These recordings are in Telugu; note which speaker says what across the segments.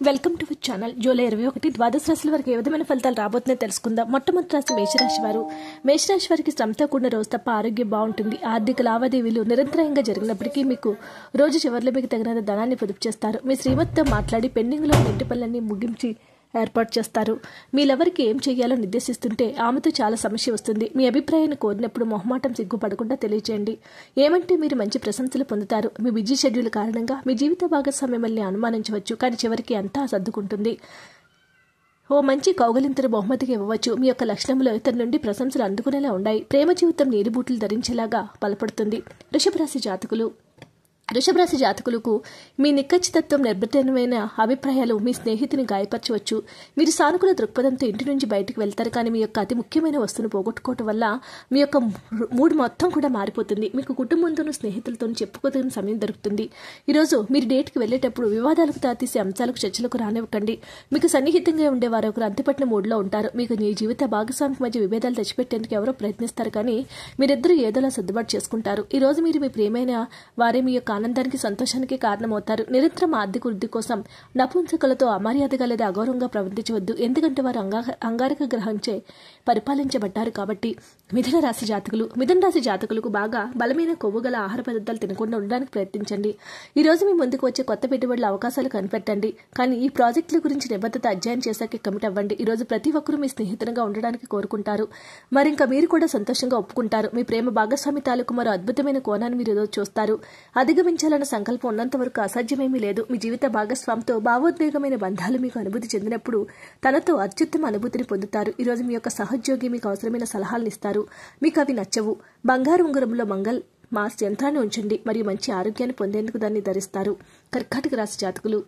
Speaker 1: Welcome to channel. జూలై ఇరవై ఒకటి ద్వాదశ రాశుల వరకు ఏ విధమైన ఫలితాలు రాబోతున్నాయో తెలుసుకుందాం. మొట్టమొదటి రాశి మేషరాశి వారు. మేషరాశి వారికి శ్రమతో కూడిన రోజు తప్ప ఆరోగ్యం బాగుంటుంది. ఆర్థిక లావాదేవీలు నిరంతరంగా జరిగినప్పటికీ మీకు రోజు చివరిలో మీకు తగినంత ధనాన్ని పొదుపు చేస్తారు. మీ శ్రీమతితో మాట్లాడి పెండింగ్లో ఇంటి పనులన్నీ ముగించి ఏర్పాటు చేస్తారు. మీరెవరికి ఏం చేయాలో నిర్దేశిస్తుంటే ఆమెతో చాలా సమస్య వస్తుంది. మీ అభిప్రాయాన్ని కోరినప్పుడు మొహమాటం సిగ్గుపడకుండా తెలియజేయండి ఏమంటే మీరు మంచి ప్రశంసలు పొందుతారు. మీ బిజీ షెడ్యూల్ కారణంగా మీ జీవిత భాగస్వామి మిమ్మల్ని అనుమానించవచ్చు. కానీ చివరికి అంతా సర్దుకుంటుంది. ఓ మంచి కౌగలింతరు బహుమతికి ఇవ్వవచ్చు. మీ యొక్క లక్షణంలో ఇతని నుండి ప్రశంసలు అందుకునేలా ఉన్నాయి ప్రేమ జీవితం నీరుబూట్లు ధరించేలాగా బలపడుతుంది. వృషభరాశి జాతకులు వృషభరాశి జాతకులకు మీ నిక్కచ్చితత్వం నిర్భరమైన అభిప్రాయాలు మీ స్నేహితుని గాయపరచవచ్చు. మీరు సానుకూల దృక్పథంతో ఇంటి నుంచి బయటకు వెళ్తారు. కానీ మీ యొక్క అతి ముఖ్యమైన వస్తువును పోగొట్టుకోవటం వల్ల మీ యొక్క మూడు మొత్తం కూడా మారిపోతుంది. మీకు కుటుంబంతోనూ స్నేహితులతోనూ చెప్పుకోదగిన సమయం దొరుకుతుంది. ఈరోజు మీరు డేట్కి వెళ్ళేటప్పుడు వివాదాలకు తాతీసే అంశాలకు చర్చలకు రానివ్వకండి. మీకు సన్నిహితంగా ఉండే వారు ఒకరు అంతిపట్టిన మూడ్లో ఉంటారు. మీకు మీ జీవిత భాగస్వామికి మధ్య విభేదాలు తెచ్చిపెట్టేందుకు ఎవరో ప్రయత్నిస్తారు. కానీ మీరిద్దరూ ఏదోలా సర్దుబాటు చేసుకుంటారు. ఈరోజు మీరు మీ ప్రియమైన వారే మీ యొక్క ఆనందానికి సంతోషానికి కారణమవుతారు. నిరంతరం ఆర్థిక వృద్ధి కోసం నపుంసకులతో అమర్యాదగా లేదా అగౌరవంగా ప్రవర్తించవద్దు. ఎందుకంటే వారు అంగా అంగారక గ్రహంచే పరిపాలించబడ్డారు కాబట్టి మిథున రాశి జాతకులు మిథున రాశి జాతకులకు బాగా బలమైన కొవ్వు గల ఆహార పదార్థాలు తినకుండా ఉండడానికి ప్రయత్నించండి. ఈ రోజు మీ ముందుకు వచ్చే కొత్త పెట్టుబడుల అవకాశాలు కనిపెట్టండి. కానీ ఈ ప్రాజెక్టుల గురించి నిబద్ధత అధ్యయనం చేశాక కమిట్ అవ్వండి. ఈ రోజు ప్రతి ఒక్కరూ మీ స్నేహితులుగా ఉండడానికి కోరుకుంటారు. మరి ఇంకా మీరు కూడా సంతోషంగా ఒప్పుకుంటారు. మీ ప్రేమ భాగస్వామి తాలూకు మరో అద్భుతమైన కోణాన్ని మీరు ఈరోజు చూస్తారు. అధిగమించాలన్న సంకల్పం ఉన్నంత వరకు అసాధ్యమేమీ లేదు. మీ జీవిత భాగస్వామితో భావోద్వేగమైన బంధాలు మీకు అనుభూతి చెందినప్పుడు తనతో అత్యుత్తమ అనుభూతిని పొందుతారు. ఈరోజు మీ యొక్క సహోద్యోగి మీకు అవసరమైన సలహాలను ఇస్తారు. మీకు అవి నచ్చవు. బంగారు ఉంగరంలో మంగల్ మాస్ యంత్రాన్ని ఉంచండి. మరియు మంచి ఆరోగ్యాన్ని పొందేందుకు దాన్ని ధరిస్తారు. కర్కాటక రాశి జాతకులు.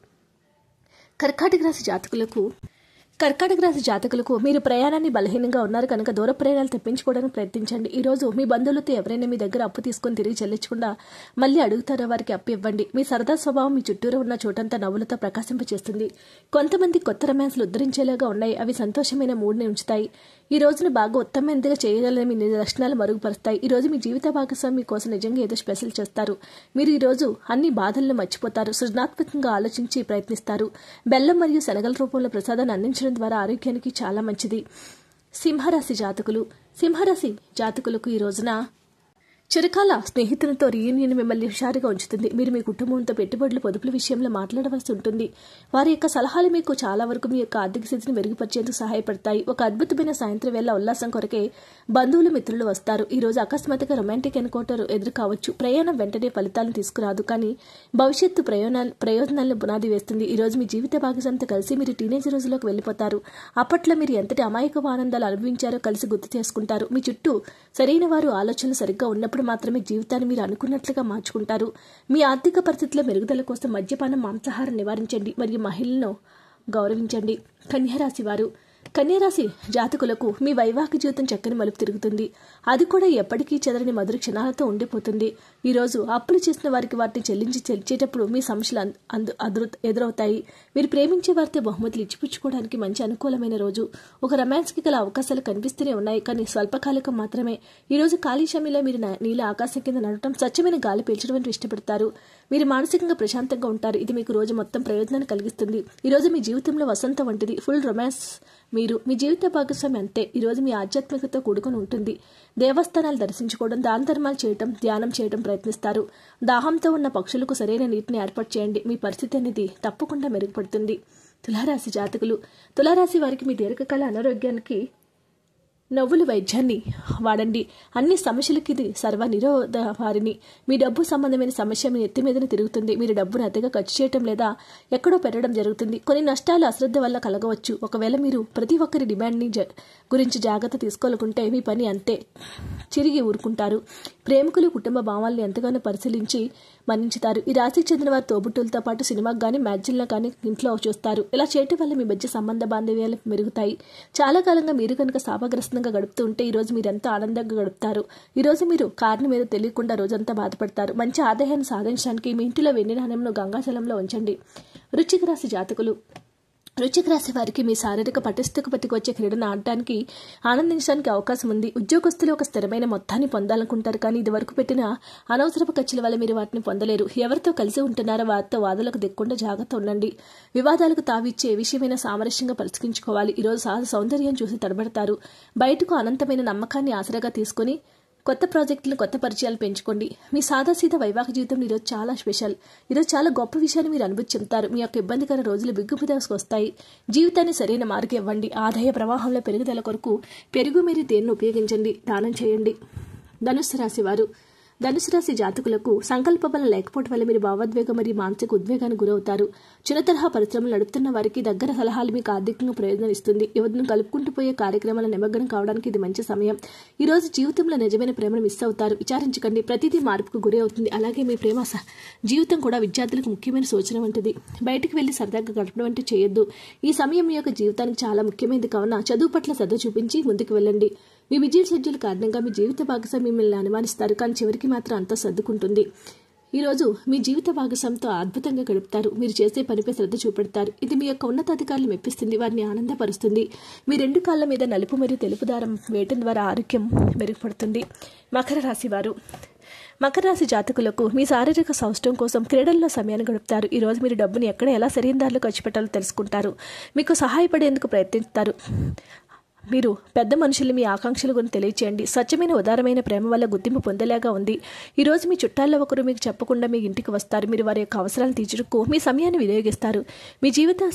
Speaker 1: కర్కాటక రాశి జాతకులకు కర్కాటక రాశి జాతకులకు మీరు ప్రయాణాన్ని బలహీనంగా ఉన్నారు కనుక దూర ప్రయాణాలు తెప్పించుకోవడానికి ప్రయత్నించండి. ఈ రోజు మీ బంధువులతో ఎవరైనా మీ దగ్గర అప్పు తీసుకొని తిరిగి చెల్లించకుండా మళ్ళీ అడుగుతారో? వారికి అప్పు ఇవ్వండి. మీ సరదా స్వభావం మీ చుట్టూరు ఉన్న చోటంతా నవ్వులతో ప్రకాశింపచేస్తుంది. కొంతమంది కొత్త రొమాన్స్లు ఉద్ధరించేలాగా ఉన్నాయి. అవి సంతోషమైన మూడ్ని ఉంచుతాయి. ఈ రోజును బాగా ఉత్తమమైనదిగా చేయగలని మీ లక్షణాలు మరుగుపరుస్తాయి. ఈ రోజు మీ జీవిత భాగస్వామి కోసం నిజంగా ఏదో స్పెషల్ చేస్తారు. మీరు ఈ రోజు అన్ని బాధలను మర్చిపోతారు. సృజనాత్మకంగా ఆలోచించి ప్రయత్నిస్తారు. బెల్లం మరియు శనగల రూపంలో ప్రసాదాన్ని అందించడం ద్వారా ఆరోగ్యానికి చాలా మంచిది. సింహరాశి జాతకులు. సింహరాశి జాతకులకు ఈ రోజున చిరకాల స్నేహితులతో రీయూనియన్ మిమ్మల్ని హుషారుగా ఉంచుతుంది. మీరు మీ కుటుంబంతో పెట్టుబడులు పొదుపుల విషయంలో మాట్లాడవలసి ఉంటుంది. వారి యొక్క సలహాలు మీకు చాలా వరకు మీ యొక్క ఆర్థిక స్థితిని మెరుగుపరిచేందుకు సహాయపడతాయి. ఒక అద్భుతమైన సాయంత్రం వేళ ఉల్లాసం కొరకే బంధువులు మిత్రులు వస్తారు. ఈ రోజు అకస్మాత్తుగా రొమాంటిక్ ఎన్కౌంటర్ ఎదురు కావచ్చు. ప్రయాణం వెంటనే ఫలితాలను తీసుకురాదు. కానీ భవిష్యత్తు ప్రయోజనాలు ప్రయోజనాలను పునాది వేస్తుంది. ఈ రోజు మీ జీవిత భాగస్వామితో కలిసి మీరు టీనేజ్ రోజులకు వెళ్ళిపోతారు. అప్పట్లో మీరు ఎంతటి అమాయక ఆనందాలు అనుభవించారో కలిసి గుర్తు చేసుకుంటారు. మీ చుట్టూ సరైన వారు ఆలోచనలు సరిగ్గా ఉన్నప్పుడు అప్పుడు మాత్రమే జీవితాన్ని మీరు అనుకున్నట్లుగా మార్చుకుంటారు. మీ ఆర్థిక పరిస్థితుల మెరుగుదల కోసం మద్యపానం మాంసాహారం నివారించండి మరియు మహిళలను గౌరవించండి. కన్యరాశి వారు కన్యరాశి జాతకులకు మీ వైవాహిక జీవితం చక్కని మలుపు తిరుగుతుంది. అది కూడా ఎప్పటికీ చెదరని మధుర క్షణాలతో ఉండిపోతుంది. ఈరోజు అప్పులు చేసిన వారికి వాటిని చెల్లించి చెల్లించేటప్పుడు మీ సమస్యలు అందు అదురు ఎదురవుతాయి. మీరు ప్రేమించే వారితో బహుమతులు ఇచ్చిపుచ్చుకోవడానికి మంచి అనుకూలమైన రోజు. ఒక రొమాన్స్కి గల అవకాశాలు కనిపిస్తూనే ఉన్నాయి కానీ స్వల్పకాలికం మాత్రమే. ఈరోజు ఖాళీ సమయంలో మీరు నీళ్ళ ఆకాశం కింద నడవటం స్వచ్ఛమైన గాలి పీల్చడం వంటి ఇష్టపడతారు. మీరు మానసికంగా ప్రశాంతంగా ఉంటారు. ఇది మీకు రోజు మొత్తం ప్రయోజనాన్ని కలిగిస్తుంది. ఈరోజు మీ జీవితంలో వసంత వంటిది. ఫుల్ రొమాన్స్ మీరు. మీ జీవిత భాగస్వామి అంతే. ఈరోజు మీ ఆధ్యాత్మికతో కూడుకొని ఉంటుంది. దేవస్థానాలు దర్శించుకోవడం దాన ధర్మాలు చేయటం ధ్యానం చేయడం ప్రయత్నిస్తారు. దాహంతో ఉన్న పక్షులకు సరైన నీటిని ఏర్పాటు చేయండి. మీ పరిస్థితి అనేది తప్పకుండా మెరుగుపడుతుంది. తులారాశి జాతకులు. తులారాశి వారికి మీ దీర్ఘకాల అనారోగ్యానికి నవ్వుల వైద్యాన్ని వాడండి. అన్ని సమస్యలకి ఇది సర్వనిరోధ వారిని మీ డబ్బు సంబంధమైన సమస్య మీ ఎత్తి మీదనే తిరుగుతుంది. మీరు డబ్బును అతిగా ఖర్చు చేయటం లేదా ఎక్కడో పెట్టడం జరుగుతుంది. కొన్ని నష్టాలు అశ్రద్ధ వల్ల కలగవచ్చు. ఒకవేళ మీరు ప్రతి ఒక్కరి డిమాండ్ని గురించి జాగ్రత్త తీసుకోవాలనుకుంటే మీ పని అంతే. చిరిగి ఊరుకుంటారు. ప్రేమికులు కుటుంబ భావాలను ఎంతగానో పరిశీలించి మన్నించుతారు. ఈ రాశికి చెందిన వారి తోబుట్టులతో పాటు సినిమాకి కానీ మ్యాచ్ల్లో కానీ ఇంట్లో చూస్తారు. ఇలా చేయటం వల్ల మీ మధ్య సంబంధ బాంధవ్యాలు మెరుగుతాయి. చాలా కాలంగా మీరు కనుక శాపగ్రస్తంగా గడుపుతూ ఉంటే ఈ రోజు మీరు ఎంతో ఆనందంగా గడుపుతారు. ఈ రోజు మీరు కారణం మీద తెలియకుండా రోజంతా బాధపడతారు. మంచి ఆదాయాన్ని సాధించడానికి మీ ఇంటిలో వెండి నాణ్యంను గంగాజలంలో ఉంచండి. వృచ్చిక రాశి జాతకులు వృశ్చిక రాశి వారికి మీ శారీరక పటిష్టకు పట్టుకొచ్చే క్రీడను ఆడటానికి ఆనందించడానికి అవకాశం ఉంది. ఉద్యోగస్తులు ఒక స్థిరమైన మొత్తాన్ని పొందాలనుకుంటారు కానీ ఇది వరకు పెట్టిన అనవసరపు ఖర్చుల వల్ల మీరు వాటిని పొందలేరు. ఎవరితో కలిసి ఉంటున్నారో వారితో వాదనలకు దిక్కుండా జాగ్రత్త ఉండండి. వివాదాలకు తావిచ్చే విషయమైన సామరస్యంగా పరిష్కరించుకోవాలి. ఈరోజు సహజ సౌందర్యం చూసి తడబడతారు. బయటకు అనంతమైన నమ్మకాన్ని ఆసరాగా తీసుకొని కొత్త ప్రాజెక్టులు కొత్త పరిచయాలు పెంచుకోండి. మీ సాదాసీదా వైవాహిక జీవితం ఈరోజు చాలా స్పెషల్. ఈరోజు చాలా గొప్ప విషయాన్ని మీరు అనుభూతి చెందుతారు మీ యొక్క ఇబ్బందికర రోజులు బిగ్గుపుదాసుకు వస్తాయి. జీవితాన్ని సరైన మార్గం ఇవ్వండి. ఆదాయ ప్రవాహంలో పెరుగుదల కొరకు పెరుగు మీరు దేన్ని ఉపయోగించండి. దానం చేయండి. ధనుస్సు రాశి వారు ధనుసు రాశి జాతకులకు సంకల్ప బలం లేకపోవడం వల్ల మీరు భావోద్వేగం మరియు మానసిక ఉద్వేగానికి గురవుతారు. చిన్న తరహా పరిశ్రమలు నడుపుతున్న వారికి దగ్గర సలహాలు మీకు ఆర్థికంగా ప్రయోజనం ఇస్తుంది. యువతను కలుపుకుంటూ పోయే కార్యక్రమాల నిమగ్నం కావడానికి ఇది మంచి సమయం. ఈ రోజు జీవితంలో నిజమైన ప్రేమను మిస్ అవుతారు. విచారించకండి. ప్రతిదీ మార్పుకు గురి అవుతుంది. అలాగే మీ ప్రేమ జీవితం కూడా విద్యార్థులకు ముఖ్యమైన సూచన వంటిది. బయటికి వెళ్ళి సరదాగా గడపడం వంటి చేయొద్దు. ఈ సమయం మీ యొక్క జీవితానికి చాలా ముఖ్యమైనది. కావున చదువు పట్ల శ్రద్ధ చూపించి ముందుకు వెళ్ళండి. మీ విజయ షెడ్యూల్ కారణంగా మీ జీవిత భాగస్వామి మిమ్మల్ని అనుమానిస్తారు కానీ చివరికి మాత్రం అంతా సర్దుకుంటుంది. ఈరోజు మీ జీవిత భాగస్వామితో అద్భుతంగా గడుపుతారు. మీరు చేసే పనిపై శ్రద్ధ చూపెడతారు. ఇది మీ యొక్క ఉన్నతాధికారులు మెప్పిస్తుంది వారిని ఆనందపరుస్తుంది. మీ రెండు కాళ్ళ మీద నలుపు మరియు తెలుపు దారం వేయటం ద్వారా ఆరోగ్యం మెరుగుపడుతుంది. మకర రాశి వారు. మకర రాశి జాతకులకు మీ శారీరక సౌష్టం కోసం క్రీడల్లో సమయాన్ని గడుపుతారు. ఈరోజు మీరు డబ్బుని ఎక్కడ ఎలా సరైన దారిలో ఖర్చు పెట్టాలో తెలుసుకుంటారు. మీకు సహాయపడేందుకు ప్రయత్నిస్తారు. మీరు పెద్ద మనుషులు మీ ఆకాంక్షల గురించి తెలియచేయండి. స్వచ్ఛమైన ఉదారమైన ప్రేమ వల్ల గుర్తింపు పొందేలాగా ఉంది. ఈరోజు మీ చుట్టాల్లో ఒకరు మీకు చెప్పకుండా మీ ఇంటికి వస్తారు. మీరు వారి యొక్క అవసరాలను తీర్చుకు మీ సమయాన్ని వినియోగిస్తారు. మీ జీవిత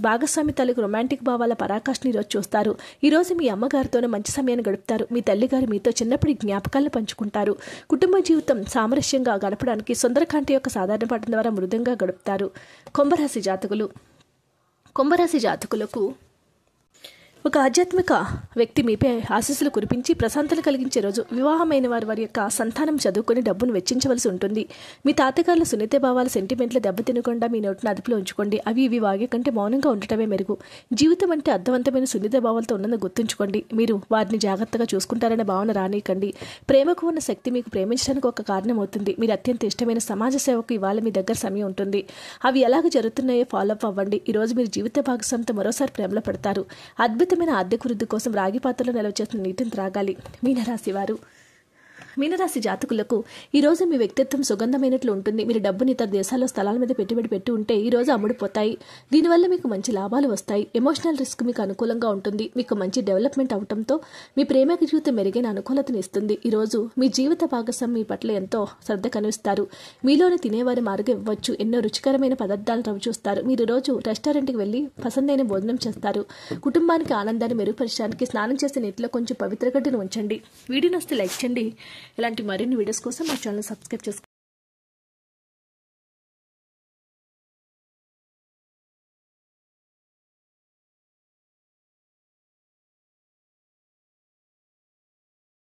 Speaker 1: భాగస్వామి తల్లికి రొమాంటిక్ భావాల పరాకాష్ని ఈరోజు చూస్తారు. ఈరోజు మీ అమ్మగారితోనే మంచి సమయాన్ని గడుపుతారు. మీ తల్లిగారు మీతో చిన్నప్పటి జ్ఞాపకాలను పంచుకుంటారు. కుటుంబ జీవితం సామరస్యంగా గడపడానికి సుందరకాంతి యొక్క సాధారణ పాఠం ద్వారా మృదంగా గడుపుతారు. కుంభరాశి జాతకులు. కుంభరాశి జాతకులకు ఒక ఆధ్యాత్మిక వ్యక్తి మీపై ఆశీస్సులు కురిపించి ప్రశాంతత కలిగించే రోజు వివాహమైన వారి వారి యొక్క సంతానం చదువుకొని డబ్బును వెచ్చించవలసి ఉంటుంది. మీ తాతగారుల సున్నిత భావాల సెంటిమెంట్లు దెబ్బతినకుండా మీ నోటిని అదుపులో ఉంచుకోండి. అవి ఇవి వాగే కంటే మౌనంగా ఉండటమే మెరుగు. జీవితం అంటే అర్థవంతమైన సున్నిత భావాలతో ఉన్నది గుర్తుంచుకోండి. మీరు వారిని జాగ్రత్తగా చూసుకుంటారనే భావన రానీయకండి. ప్రేమకు ఉన్న శక్తి మీకు ప్రేమించడానికి ఒక కారణం అవుతుంది. మీరు అత్యంత ఇష్టమైన సమాజ సేవకు ఇవాళ మీ దగ్గర సమయం ఉంటుంది. అవి ఎలాగ జరుగుతున్నాయో ఫాలో అప్ అవ్వండి. ఈరోజు మీరు జీవిత భాగస్వామితో మరోసారి ప్రేమలో పడతారు. అద్భుత విపరీతమైన అద్దె వృద్ధి కోసం రాగి పాత్రలో నిల్వ చేసిన నీటిని త్రాగాలి. మీనరాశి వారు. మీనరాశి జాతకులకు ఈ రోజు మీ వ్యక్తిత్వం సుగంధమైనట్లు ఉంటుంది. మీరు డబ్బుని ఇతర దేశాల్లో స్థలాల మీద పెట్టుబడి పెట్టి ఉంటే ఈ రోజు అమ్ముడుపోతాయి దీనివల్ల మీకు మంచి లాభాలు వస్తాయి. ఎమోషనల్ రిస్క్ మీకు అనుకూలంగా ఉంటుంది. మీకు మంచి డెవలప్మెంట్ అవటంతో మీ ప్రేమ జీవితం మెరుగైన అనుకూలతను ఇస్తుంది. ఈ రోజు మీ జీవిత భాగస్వామి మీ పట్ల ఎంతో శ్రద్ధ కనిపిస్తారు. మీలోని తినేవారి మార్గం ఇవ్వచ్చు. ఎన్నో రుచికరమైన పదార్థాలు రవి చూస్తారు. మీరు రోజు రెస్టారెంట్కి వెళ్ళి పసందైన భోజనం చేస్తారు. కుటుంబానికి ఆనందాన్ని మెరుగుపరచడానికి స్నానం చేసే నీటిలో కొంచెం పవిత్ర గడ్డను ఉంచండి. వీడియో నస్తే లైక్ చేయండి. ఇలాంటి మరిన్ని వీడియోస్ కోసం మా ఛానల్ సబ్స్క్రైబ్ చేసుకోండి.